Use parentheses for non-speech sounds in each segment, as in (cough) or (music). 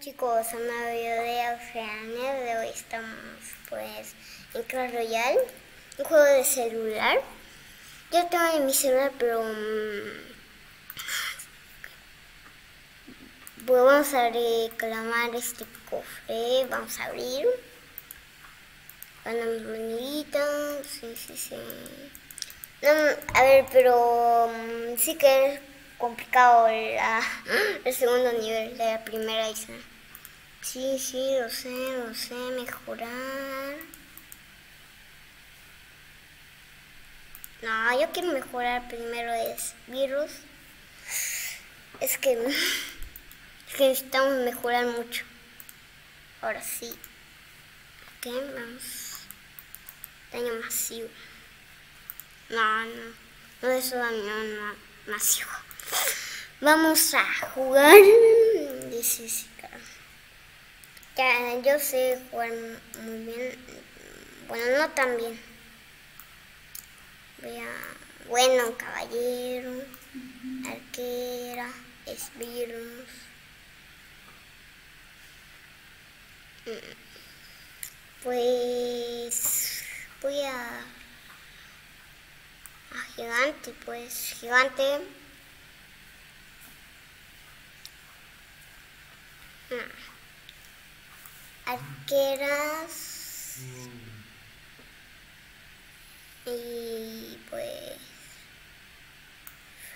chicos, un nuevo video de de hoy estamos pues en Clash Royale, un juego de celular. Yo tengo en mi celular, pero mm, pues, vamos a reclamar este cofre, vamos a abrir. Ganamos moneditas, sí, sí, sí. a ver, pero mm, sí que complicado el segundo nivel de la primera isla. Sí, sí, lo sé, lo sé, mejorar. No, yo quiero mejorar primero es virus. Es que, (laughs) es que necesitamos mejorar mucho. Ahora sí. Ok, vamos. Daño masivo. No, no. No eso daño masivo. Vamos a jugar. Ya, yo sé jugar muy bien. Bueno, no tan bien. Voy a... Bueno, caballero, arquera, esbirros. Pues voy a, a gigante, pues gigante. Arqueras. Y pues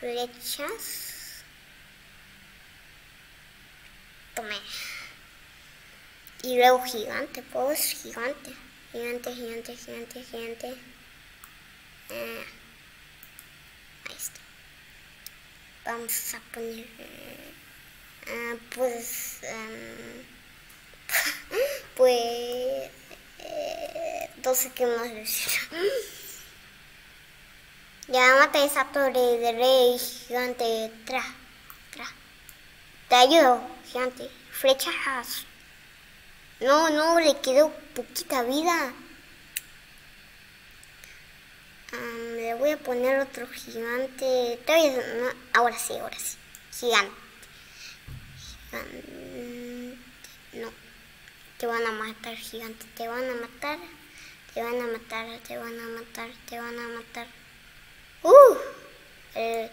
flechas. Tomé. Y luego gigante, pues gigante. Gigante, gigante, gigante, gigante. Eh, ahí está. Vamos a poner... Ah, pues, em, (laughs) pues, eh, no sé qué más decir. (laughs) Ya mata esa torre de rey gigante. Tra, tra. Te ayudo, gigante. Flechas. No, no, le quedó poquita vida. le voy a poner otro gigante. Todavía ahora sí, ahora sí. Gigante. No. Te van a matar, gigante. Te van a matar. Te van a matar, te van a matar, te van a matar. ¡Uh! Eh,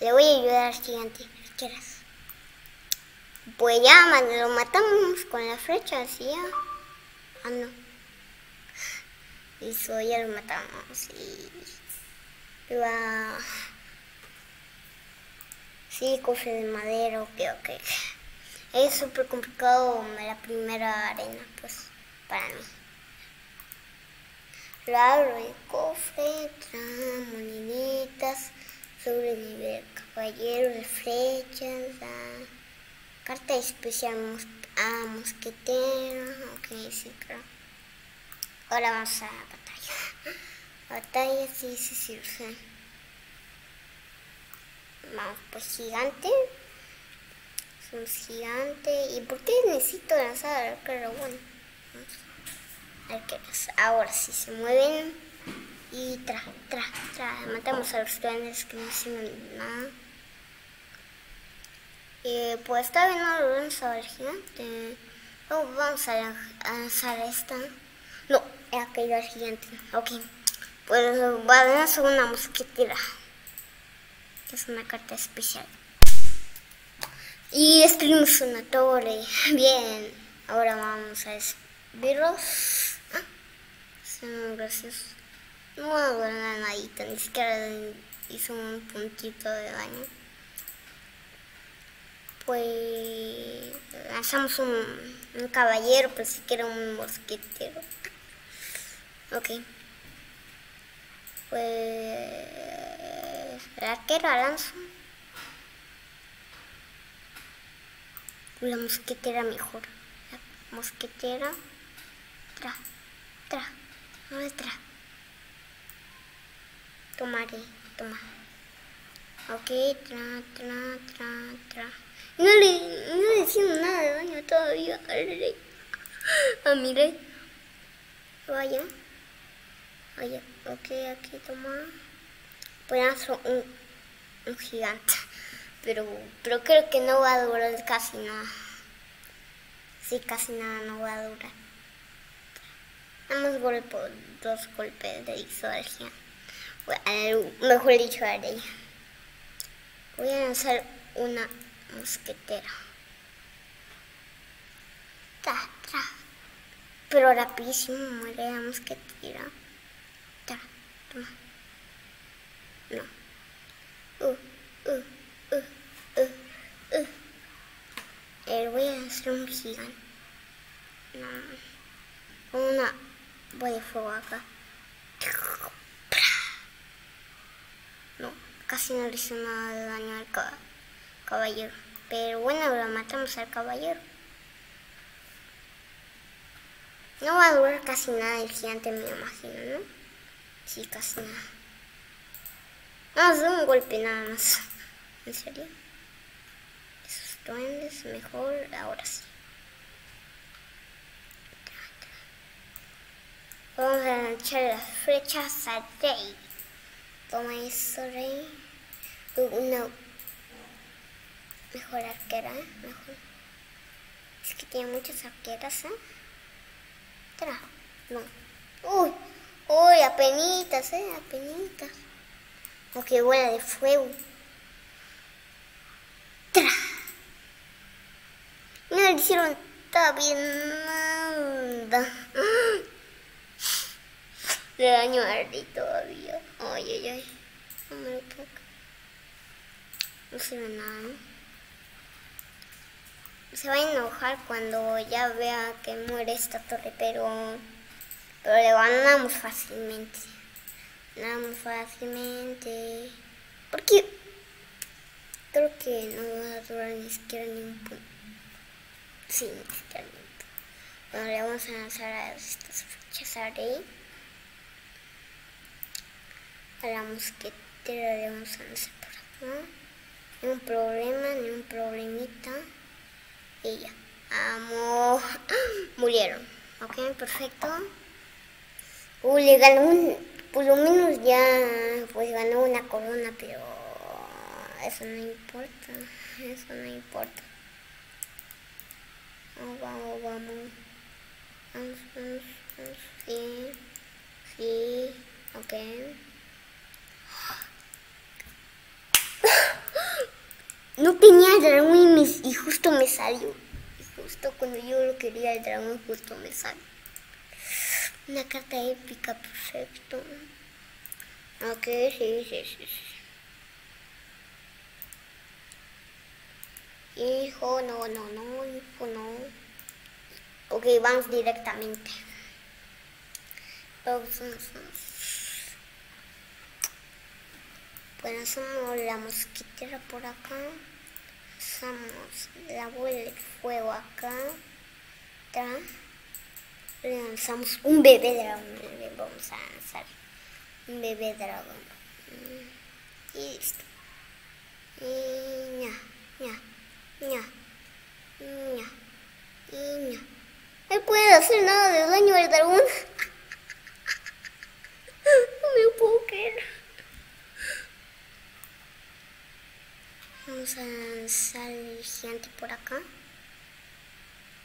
le voy a ayudar, gigante. ¿Quieres? Pues ya, lo matamos con la flecha, ¿sí? Ya? Ah, no. Eso ya lo matamos y... Va... Sí, cofre de madera, ok, ok. Es súper complicado la primera arena, pues, para mí. Lo abro el cofre, trae moneditas, sobre nivel caballero de flechas, carta especial a mosquetero, ok, sí, claro. Ahora vamos a batalla. (laughs) Batalla, sí, sí, sí, sé. Vamos, pues gigante un gigante. ¿Y por qué necesito lanzar al? Bueno, arqueros. Ahora sí se mueven. Y tra, tra, tra. Matamos a los grandes que no hicieron nada. Y pues bien, no lo lanzado al gigante. Luego vamos a lanzar esta. No, he caído al gigante. Ok. Pues va a lanzar una mosquetera. Es una carta especial. Y destruimos una torre. Bien. Ahora vamos a esbirros. Ah, son. No voy a guardar nadita, ni siquiera hizo un puntito de daño. Pues lanzamos un, un caballero, pero si quiero un mosquetero. Ok. Pues la arquero lanzo. La mosquetera mejor. La mosquetera. Tra, tra. No es tra. Tomaré, toma. Ok, tra, tra, tra, tra. No le, no le nada de daño todavía Ah, mire. Vaya. Vaya, ok, aquí toma. Ponemos un, un gigante pero, pero creo que no va a durar casi nada. Sí, casi nada no va a durar. Nada más golpe, dos golpes de disolución. Mejor dicho, haré. Voy a lanzar una mosquetera. Ta, tra. Pero rapidísimo muere la mosquetera. Ta, toma. No. Uh, uh, uh, uh. Eh, voy a hacer un gigante. No. Una voy de fuego acá. No, casi no le hizo nada de daño al caballero. Pero bueno, lo matamos al caballero. No va a durar casi nada el gigante, me imagino, ¿no? Sí, casi nada. Vamos a un golpe nada más. ¿En serio? Esos duendes, mejor ahora sí. Vamos a echar las flechas a Rey. Toma eso, Rey. Una mejor arquera, mejor. Es que tiene muchas arqueras, ¿eh? Tra. No. Uy, uy, apenitas, ¿eh? Apenitas. Aunque vuela de fuego. Tra. Hicieron bien nada. Le daño a Ardi todavía. Ay, ay, ay. No me lo puedo No se nada, ¿no? Se va a enojar cuando ya vea que muere esta torre, pero... Pero le ganamos fácilmente. Ganamos fácilmente. Porque... Creo que no va a durar ni siquiera ni un punto. Sí. Bueno, le vamos a lanzar a estas fechas a Rey a la mosquetera le vamos a lanzar por acá. Ni un problema, ni un problemita. Y ya. Amo. (gasps) Murieron. Ok, perfecto. Uh, le ganó un. Por lo menos ya. Pues ganó una corona, pero. Eso no importa. Eso no importa. Vamos, vamos. Vamos, vamos, vamos. Sí. Sí. Ok. No tenía dragón y, justo me salió. Y justo cuando yo lo quería el dragón, justo me salió. Una carta épica, perfecto. Ok, sí, sí, sí. Hijo, no, no, no, hijo, no. Ok, vamos directamente. Vamos. Bueno, somos la mosquitera por acá. Somos la bola de fuego acá. Le lanzamos un bebé dragón. Vamos a lanzar un bebé dragón. Mm, y listo. Y ña, ña, ña, ña, ña. No puede hacer nada de daño al dragón. (laughs) no me puedo creer. Vamos a lanzar el gigante por acá.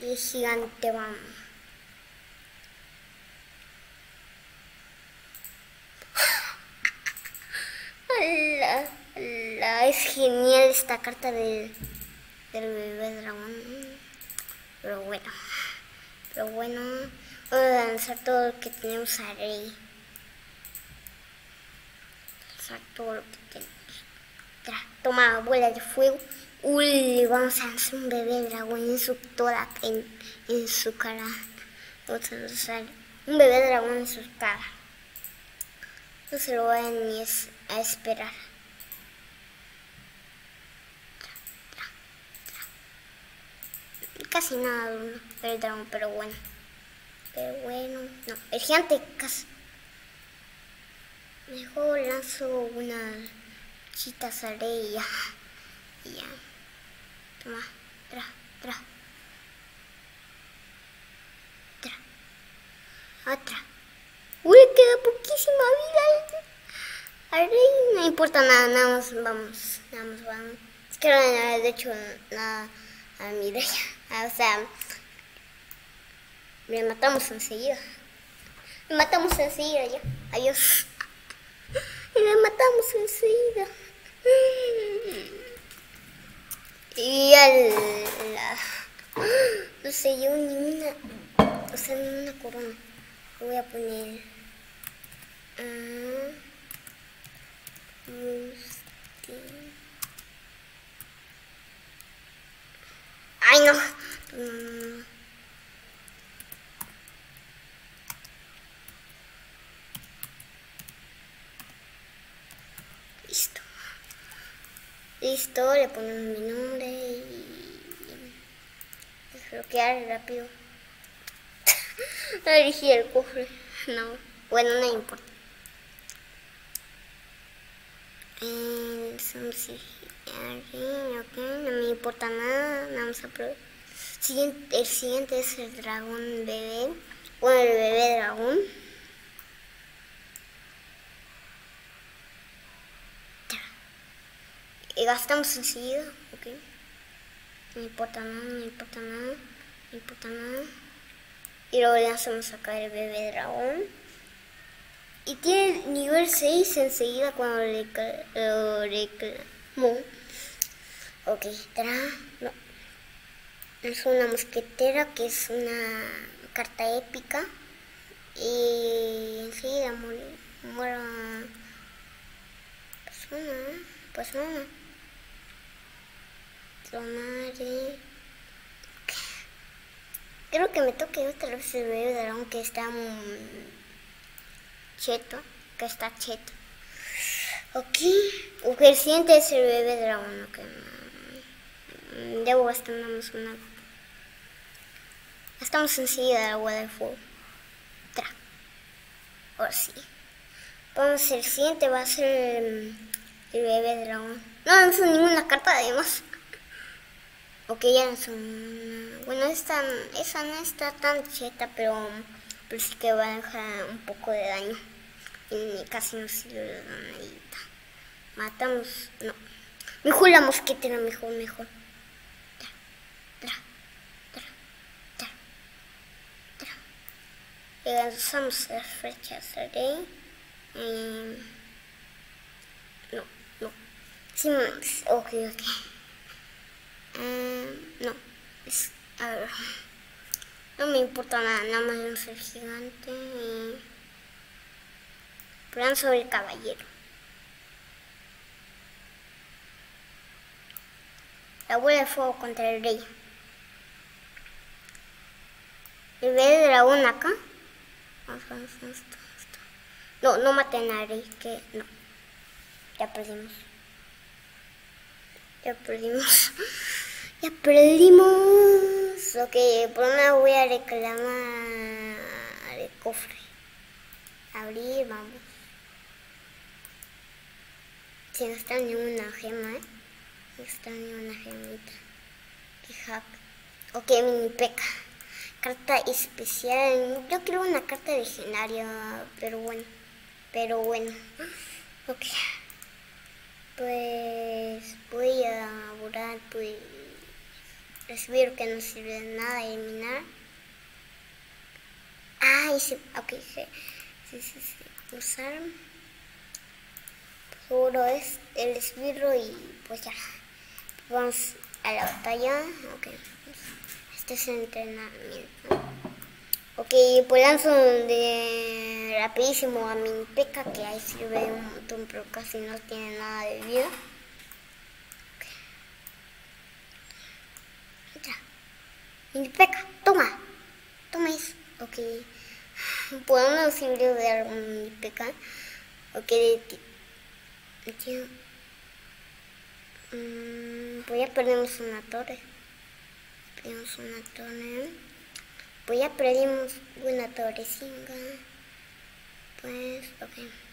Y el gigante vamos. (gasps) La, la, es genial esta carta del, del bebé dragón. Pero bueno. Pero bueno. Vamos a lanzar todo lo que tenemos ahí. Lanzar todo lo que tenemos. Toma bola de fuego. Uy, vamos a hacer un bebé dragón en su toda en, en su cara. Vamos a lanzar un bebé dragón en su cara. No se lo vayan ni a esperar. Casi nada el dragón, pero bueno. Pero bueno, no, el gigante casi. Mejor lanzo una Chita sale y ya. Toma. Tra, tra. Tra. Otra. Uy, queda poquísima vida. Al no importa nada, nada más vamos. Nada más vamos. Es que no de hecho nada a mi de O sea, Le matamos enseguida. Le matamos enseguida ya. Adiós. Y le matamos enseguida. Y al... La, no sé, yo ni una... O sea, ni una corona. Voy a poner... Ah, Ay, no. Mm. Listo. Listo, le ponemos mi nombre y desbloquear rápido. (laughs) elegí el cofre. No. Bueno, no importa. Eh, ok, no me importa nada. Vamos a probar. Siguiente, el siguiente es el dragón bebé. Bueno, el bebé dragón. Y gastamos enseguida, ok. No importa nada, no importa nada, no importa nada. Y luego le hacemos sacar el bebé dragón. Y tiene nivel 6 enseguida cuando le lo Ok. Es una mosquetera que es una carta épica. Y enseguida muere. Muera. Persona, ¿eh? persona. Tomare. Creo que me toque otra vez el bebé dragón que está. mm, cheto, que está cheto. Ok, ok, el siguiente es el bebé dragón, ok. Mm, Debo gastarnos una. Gastamos enseguida el agua de fuego. Tra. Ahora sí. Vamos, el siguiente va a ser el, bebé dragón. No, no son ninguna carta además. Ok, ya no son. Bueno, esta, esa no está tan cheta, pero, pero sí que va a dejar un poco de daño. Y casi no sirve de. Matamos. No. Mejor la mosquetera, mejor, mejor. Tra, tra, tra, lanzamos las flechas, ¿ok? Y- No, no. Sí, ok, ok. Eh, no, a ver, no me importa nada, nada más es el gigante plan sobre el caballero. La bola de fuego contra el rey. El bebé dragón acá. No, no maten al rey, que no. Ya perdimos. Ya perdimos. (laughs) Ya perdimos. Ok, por una voy a reclamar el cofre. Abrir, vamos. Si no está ni una gema, ¿eh? Ni una gemita. Qué hack. Ok, mini peca. Carta especial. Yo quiero una carta legendaria, pero bueno. Pero bueno. Ok. Pues voy a borrar, pues recibir que no sirve de nada, eliminar. Ah, y ok, sí, sí, sí. usar. Seguro es el esbirro y pues ya. Vamos a la batalla. Ok, este es el entrenamiento. Ok, pues lanzo de rapidísimo a mi peca que ahí sirve un montón, pero casi no tiene nada de vida. Ok. Ya. Mi peca, toma. Toma eso. Ok. Podemos sirve de mi peca. Ok, de ti-. Mm, pues ya perdimos una torre. Perdimos una torre. Pues ya perdimos una torrecita. Pues, ok.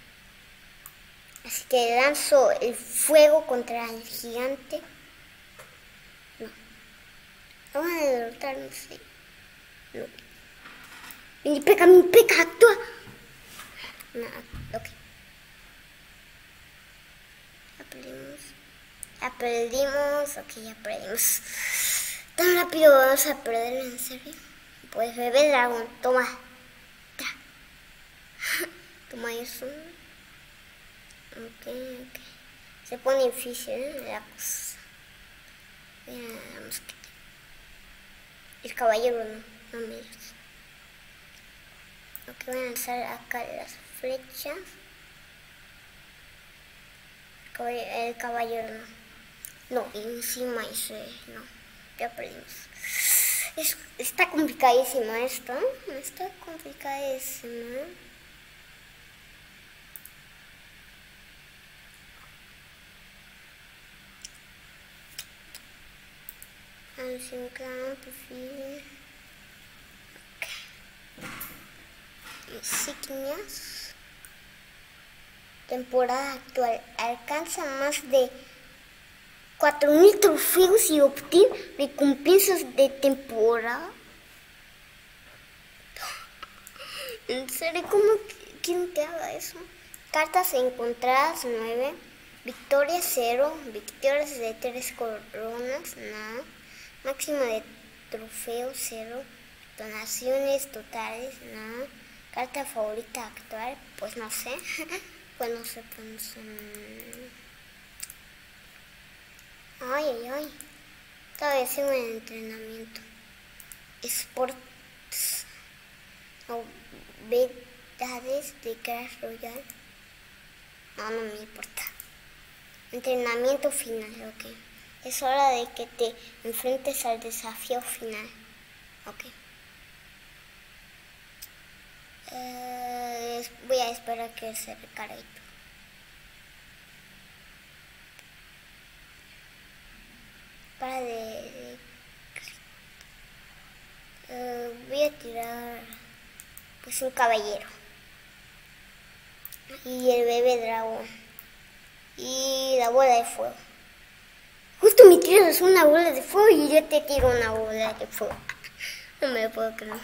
Así que lanzo el fuego contra el gigante. No. Vamos a derrotar, no sé. No. Mi peca, mi peca, actúa. No, ok. Ya Ya perdimos. Ok, ya perdimos. Tan rápido vamos a perder, en serio. Pues bebé dragón, toma. (laughs) Toma eso. Ok, ok. Se pone difícil ¿eh? la cosa. El caballero no, no me Ok, voy a lanzar acá las flechas. El caballero no. No, encima ese, no. Ya perdimos. Es, está complicadísimo esto. Está complicadísimo. Anunciar perfil. Insignias. Temporada actual. Alcanza más de 4.000 trofeos y obtener recompensas de temporada. (gasps) ¿En serio? ¿Cómo quieren que haga eso? Cartas encontradas 9. Victoria 0. Victorias de 3 coronas. Nada. Máximo de trofeos 0. Donaciones totales. Nada. Carta favorita actual. Pues no sé. pues no sé. Pues. Ay, ay, ay. Todavía sigo en entrenamiento. Sports. Novedades de Crash Royale. No, no me importa. Entrenamiento final, ok. Es hora de que te enfrentes al desafío final. Ok. Eh, voy a esperar que se recargue. Para de... Uh, voy a tirar pues un caballero. Y el bebé dragón. Y la bola de fuego. Justo me tiras una bola de fuego y yo te tiro una bola de fuego. No me puedo creer.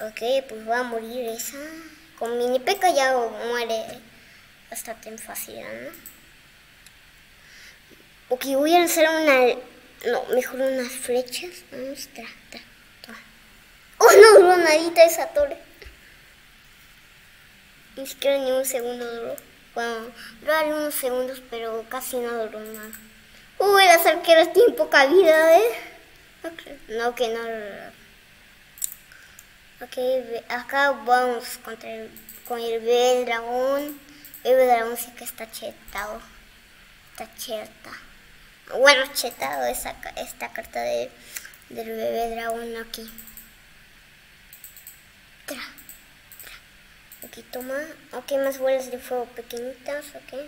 Ok pues va a morir esa. Con mini peca ya muere bastante fácil ¿no? Ok, voy a lanzar una... No, mejor unas flechas. Vamos, tra, tra, tra. ¡Oh, no duró esa torre! Ni siquiera ni un segundo duró. Bueno, duró unos segundos, pero casi no duró nada. Uy, las arqueras tienen poca vida, ¿eh? No, que no. Ok, acá vamos contra el, con el bebé dragón. El dragón sí que está chetado. Está cheta bueno, chetado esa, esta carta de, del bebé dragón aquí. Tra, tra. Ok, toma. Ok, más bolas de fuego pequeñitas, ok.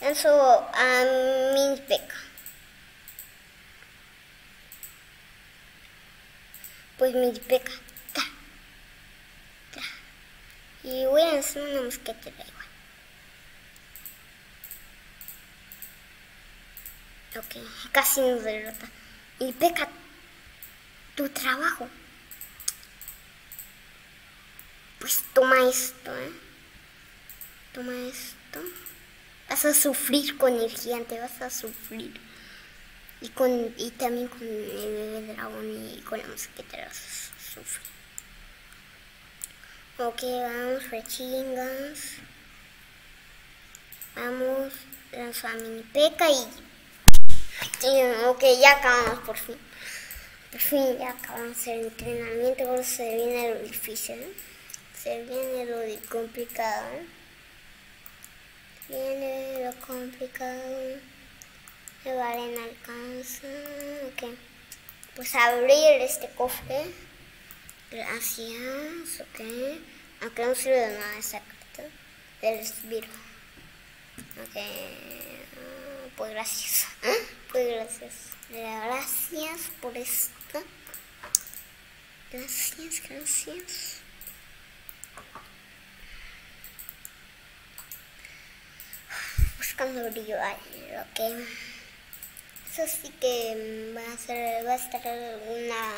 Lanzo a mi peca. Pues mi peca. Y voy a lanzar una mosquetera Ok, casi nos derrota. Y peca tu trabajo. Pues toma esto, ¿eh? Toma esto. Vas a sufrir con el gigante, vas a sufrir. Y, con, y también con el bebé dragón y con la mosquetera vas. Ok, vamos, rechingas. Vamos, lanzo a mini peca y ok, ya acabamos por fin. Por fin ya acabamos el entrenamiento, se viene lo difícil. Se viene lo complicado. Viene lo complicado. El arena alcanza. Ok. Pues abrir este cofre. Gracias. Ok. Aunque no sirve de nada esa carta. Del esbiro. Ok. Pues gracias. Gracias. Gracias por esto. Gracias, gracias. Buscando brillo ok. Eso sí que va a ser, va a estar una,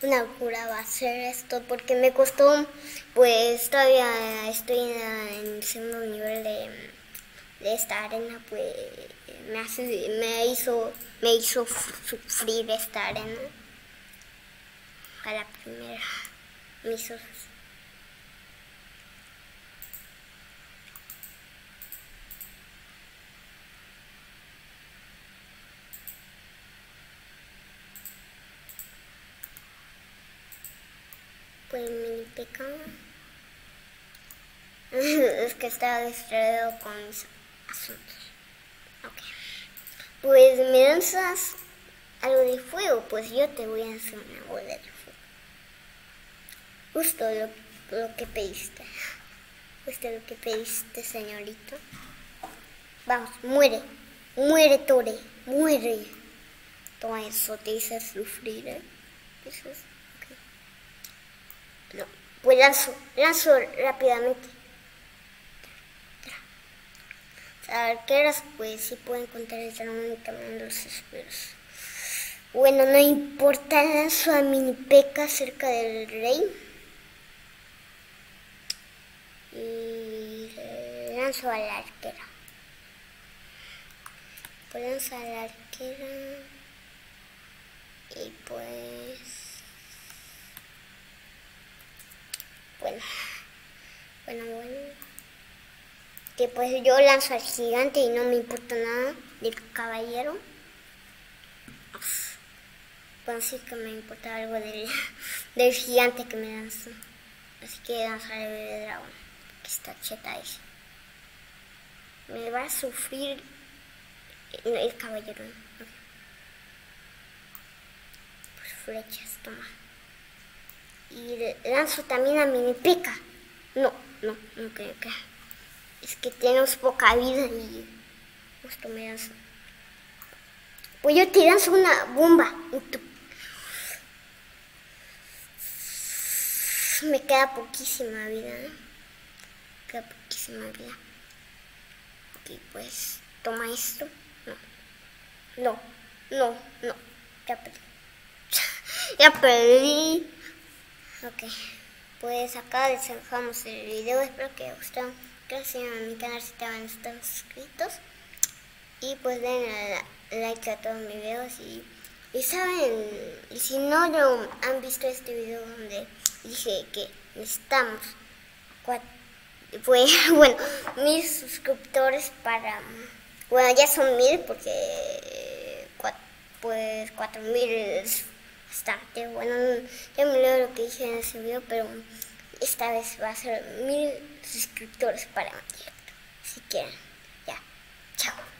una locura va a ser esto porque me costó, pues todavía estoy en el segundo nivel de de esta arena pues me hace me hizo me hizo sufrir esta arena a la primera. Mis ojos. Pues mi pecado. (laughs) es que estaba distraído con mis asuntos. Ok. Pues me lanzas algo de fuego, pues yo te voy a hacer una bola de fuego. Justo lo, que pediste. Justo lo que pediste, señorito. Vamos, muere. Muere, Tore. Muere. Toma eso, te hice sufrir, ¿eh? Eso. No, pues lanzo, lanzo rápidamente. Arqueras, pues sí pueden contar el dragón caminando los esperos. Bueno, no importa, lanzo a mi peca cerca del rey. Y lanzo a la arquera. Pues lanzo a la arquera. Y pues... Bueno. Bueno, bueno. Que pues yo lanzo al gigante y no me importa nada del caballero. Pues sí que me importa algo del, (laughs) del gigante que me lanzó. Así que lanzaré el dragón. Que está cheta ahí. Me va a sufrir el, caballero. Pues flechas, toma. Y lanzo también a mi pica. No, no, no creo que. Es que tenemos poca vida y justo me lanzo. Pues yo te lanzo una bomba en tu me queda poquísima vida. ¿eh? Me queda poquísima vida. Ok, pues toma esto. No. No, no, no. Ya perdí. (laughs) ya perdí. Ok. Pues acá les dejamos el video. Espero que os Gracias a mi canal si estaban están suscritos. Y pues den like a todos mis videos y, y saben, y si no lo han visto este video donde dije que necesitamos pues (laughs) bueno mil suscriptores para bueno ya son mil porque pues cuatro mil es bastante bueno ya me leo lo que dije en ese video pero esta vez va a ser mil suscriptores para mi directo. Así ya. Chao.